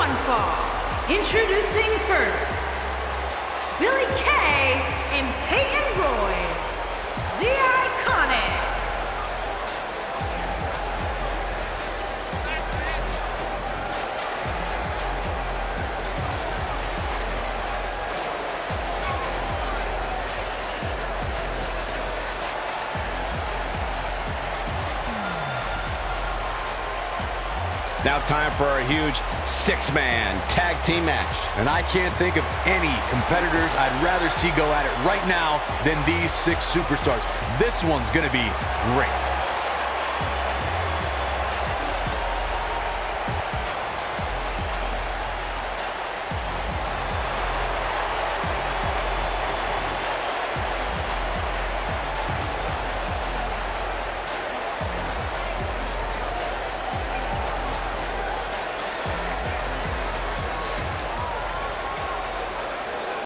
one fall. Introducing first, Now time for our huge six-man tag team match. And I can't think of any competitors I'd rather see go at it right now than these six superstars. This one's going to be great.